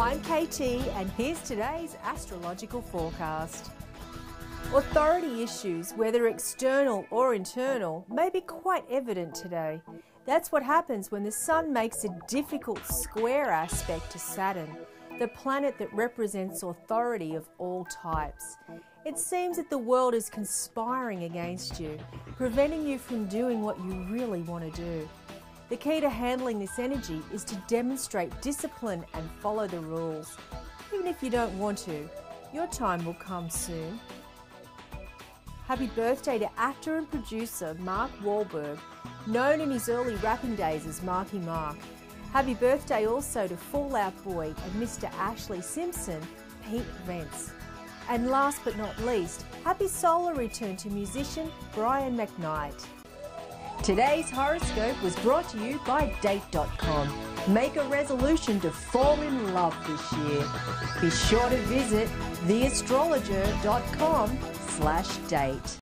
I'm KT, and here's today's astrological forecast. Authority issues, whether external or internal, may be quite evident today. That's what happens when the Sun makes a difficult square aspect to Saturn, the planet that represents authority of all types. It seems that the world is conspiring against you, preventing you from doing what you really want to do. The key to handling this energy is to demonstrate discipline and follow the rules. Even if you don't want to, your time will come soon. Happy birthday to actor and producer Mark Wahlberg, known in his early rapping days as Marky Mark. Happy birthday also to Fall Out Boy and Mr. Ashlee Simpson, Pete Wentz. And last but not least, happy solar return to musician Brian McKnight. Today's horoscope was brought to you by Date.com. Make a resolution to fall in love this year. Be sure to visit theastrologer.com slash date.